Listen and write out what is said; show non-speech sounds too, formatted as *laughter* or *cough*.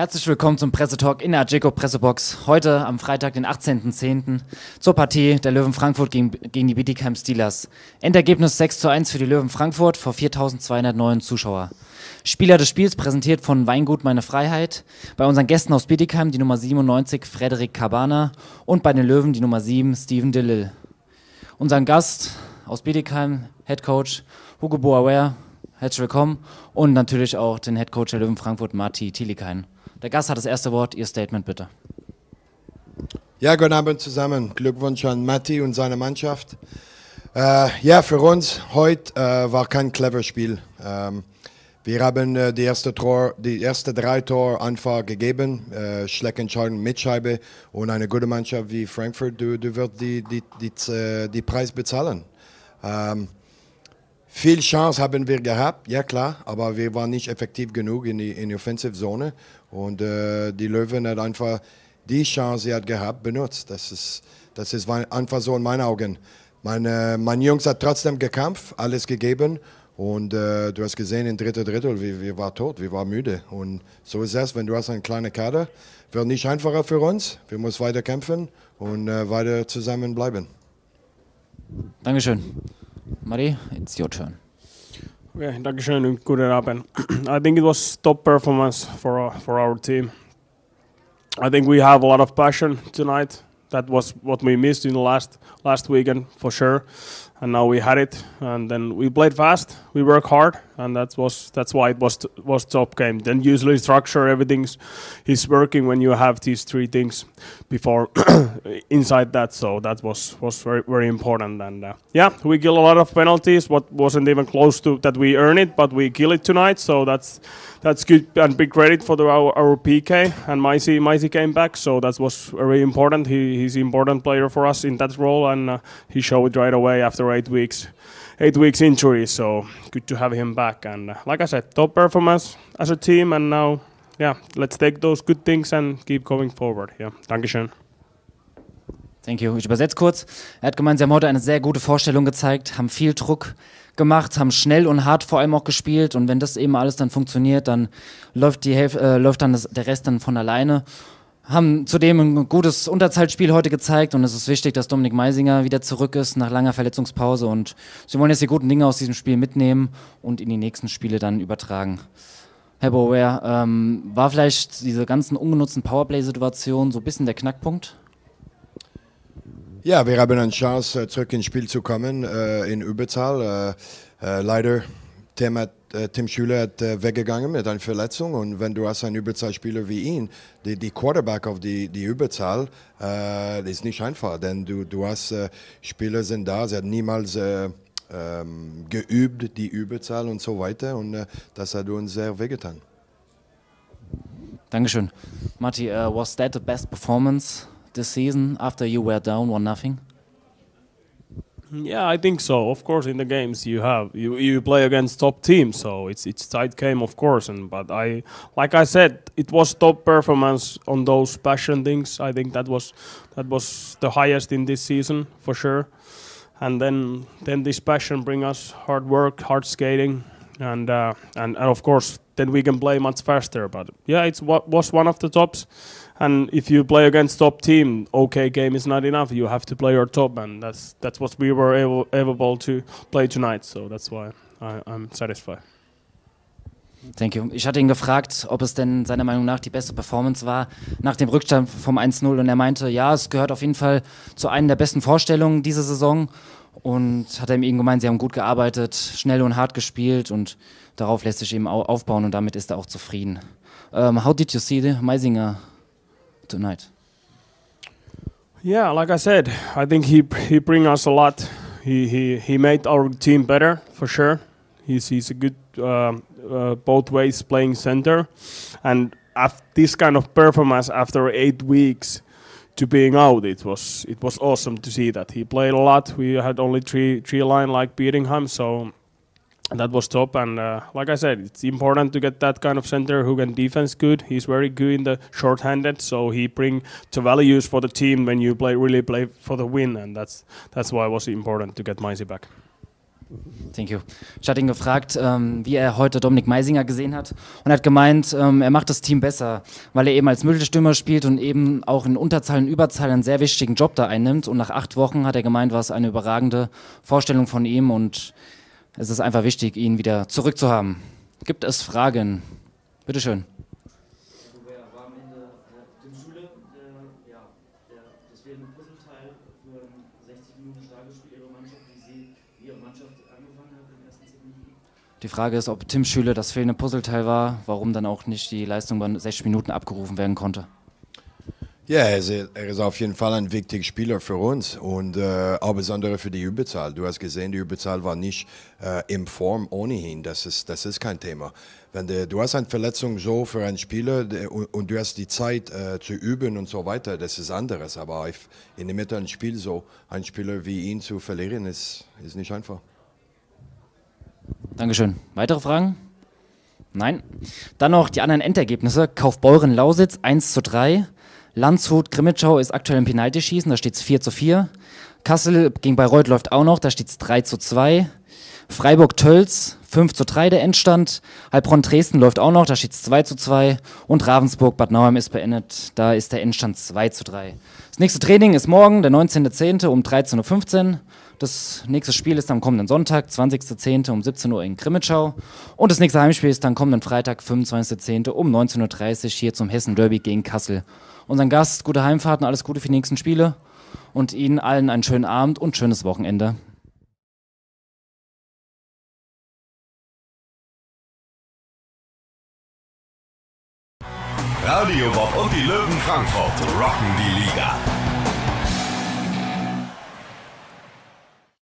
Herzlich willkommen zum Pressetalk in der Ageco Pressebox. Heute am Freitag, den 18.10. zur Partie der Löwen Frankfurt gegen, gegen die Bietigheim Steelers. Endergebnis 6 zu 1 für die Löwen Frankfurt vor 4.209 Zuschauer. Spieler des Spiels präsentiert von Weingut Meine Freiheit. Bei unseren Gästen aus Bietigheim die Nummer 97 Frederik Cabana und bei den Löwen die Nummer 7 Steven DeLille. Unseren Gast aus Bietigheim, Head Coach Hugo Boauer. Herzlich willkommen. Und natürlich auch den Head Coach der Löwen Frankfurt, Marti Tilikain. Der Gast hat das erste Wort. Ihr Statement bitte. Ja, guten Abend zusammen. Glückwunsch an Matti und seine Mannschaft. Äh, ja, für uns heute äh, war kein clever Spiel. Ähm, wir haben äh, die, erste Tor, die erste drei Tore einfach gegeben, äh, schlechte Entscheidung mit Scheibe und eine gute Mannschaft wie Frankfurt, du, du wirst die, die, die, äh, die Preis bezahlen. Ähm, viel Chance haben wir gehabt, ja klar, aber wir waren nicht effektiv genug in die, in die Offensive Zone und äh, die Löwen hat einfach die Chance, die hat gehabt, benutzt. Das ist, das ist einfach so in meinen Augen. Meine, mein Jungs hat trotzdem gekämpft, alles gegeben. Und äh, du hast gesehen, im dritten Drittel, wir, wir waren tot, wir waren müde. Und so ist es, wenn du hast einen kleinen Kader, wird nicht einfacher für uns. Wir müssen weiter kämpfen und äh, weiter zusammenbleiben. Dankeschön. Marie, it's your turn. Okay, Dankeschön und guten Abend. I think it was top performance for uh, for our team. I think we have a lot of passion tonight. That was what we missed in the last last weekend for sure and now we had it and then we played fast we work hard and that was that's why it was was top game. Then usually structure everything's is working when you have these three things before *coughs* inside that. So that was was very very important. And uh, yeah we kill a lot of penalties what wasn't even close to that we earn it but we kill it tonight. So that's that's good and big credit for the, our, our PK and Maisi Maisi came back so that was very important. He, he's important player for us in that role and uh, he showed it right away after eight weeks eight weeks injury so good to have him back and uh, like I said top performance as a team and now yeah let's take those good things and keep going forward yeah Dankeschön Thank you. Ich übersetze kurz. Er hat gemeint, sie haben heute eine sehr gute Vorstellung gezeigt, haben viel Druck gemacht, haben schnell und hart vor allem auch gespielt und wenn das eben alles dann funktioniert, dann läuft, die Hälfte, äh, läuft dann das, der Rest dann von alleine. Haben zudem ein gutes Unterzeitspiel heute gezeigt und es ist wichtig, dass Dominik Meisinger wieder zurück ist nach langer Verletzungspause und sie wollen jetzt die guten Dinge aus diesem Spiel mitnehmen und in die nächsten Spiele dann übertragen. Herr Bower, ähm, war vielleicht diese ganzen ungenutzten Powerplay-Situationen so ein bisschen der Knackpunkt? Ja, wir haben eine Chance, zurück ins Spiel zu kommen äh, in Überzahl. Äh, äh, leider, Tim, hat, äh, Tim Schüler hat äh, weggegangen mit einer Verletzung und wenn du hast einen Überzahlspieler wie ihn, die, die Quarterback auf die, die Überzahl, das ist nicht einfach, denn du, du hast Spieler sind da, sie haben niemals ähm, geübt, die Überzahl und so weiter und das hat uns sehr wehgetan. Dankeschön. Marty, uh, was that the best performance this season after you were down one nothing? Yeah, I think so. Of course, in the games you have you, you play against top teams, so it's it's tight game, of course. And but I, like I said, it was top performance on those passion things. I think that was that was the highest in this season for sure. And then then this passion bring us hard work, hard skating, and uh, and and of course then we can play much faster. But yeah, it's what was one of the tops and if you play against top team, okay game is not enough. You have to play your top, and that's that's what we were able, able to play tonight. So that's why I, I'm satisfied. Thank you. Ich hatte ihn gefragt, ob es denn seiner Meinung nach die beste Performance war nach dem Rückstand vom 1-0 und er meinte, ja, es gehört auf jeden Fall zu einer der besten Vorstellungen diese Saison und hat er ihm gemeint, sie haben gut gearbeitet, schnell und hart gespielt und darauf lässt sich eben aufbauen und damit ist er auch zufrieden. Um, how did you see the Meisinger tonight? Yeah, like I said, I think he he bring us a lot. He he he made our team better for sure. He's he's a good uh, uh, both ways playing center, and this kind of performance after eight weeks to being out, it was it was awesome to see that he played a lot. We had only three three line like Beatingham, so that was top. And uh, like I said, it's important to get that kind of center who can defense good. He's very good in the short-handed, so he bring to values for the team when you play really play for the win, and that's that's why it was important to get Maisi back. Thank you. Ich hatte ihn gefragt, ähm, wie er heute Dominik Meisinger gesehen hat und er hat gemeint, ähm, er macht das Team besser, weil er eben als Mittelstürmer spielt und eben auch in Unterzahl und Überzahl einen sehr wichtigen Job da einnimmt. Und nach acht Wochen hat er gemeint, war es eine überragende Vorstellung von ihm und es ist einfach wichtig, ihn wieder zurückzuhaben. Gibt es Fragen? Bitteschön. Die Frage ist, ob Tim Schüle das fehlende Puzzleteil war, warum dann auch nicht die Leistung bei 60 Minuten abgerufen werden konnte. Ja, er ist, auf jeden Fall ein wichtiger Spieler für uns und äh, auch besonders für die Überzahl. Du hast gesehen, die Überzahl war nicht äh, in Form ohnehin. Das ist, das ist kein Thema. Wenn de, du hast eine Verletzung so für einen Spieler der, und, und, du hast die Zeit äh, zu üben und so weiter, das ist anderes. Aber in der Mitte ein Spiel so, einen Spieler wie ihn zu verlieren, ist, ist nicht einfach. Dankeschön. Weitere Fragen? Nein. Dann noch die anderen Endergebnisse. Kaufbeuren Lausitz 1 zu 3. Landshut Grimmitschau ist aktuell im Penaltyschießen, da steht es 4 zu 4. Kassel gegen Bayreuth läuft auch noch, da steht es 3 zu 2. Freiburg Tölz 5 zu 3 der Endstand. Heilbronn Dresden läuft auch noch, da steht es 2 zu 2. Und Ravensburg Bad Nauheim ist beendet, da ist der Endstand 2 zu 3. Das nächste Training ist morgen, der 19.10. um 13.15 Uhr. Das nächste Spiel ist am kommenden Sonntag, 20.10. um 17 Uhr in Grimmitschau. Und das nächste Heimspiel ist dann kommenden Freitag, 25.10. um 19.30 Uhr hier zum Hessen Derby gegen Kassel. Unseren Gast, gute Heimfahrt und alles Gute für die nächsten Spiele. Und Ihnen allen einen schönen Abend und schönes Wochenende. Radio Bob und die Löwen Frankfurt rocken die Liga.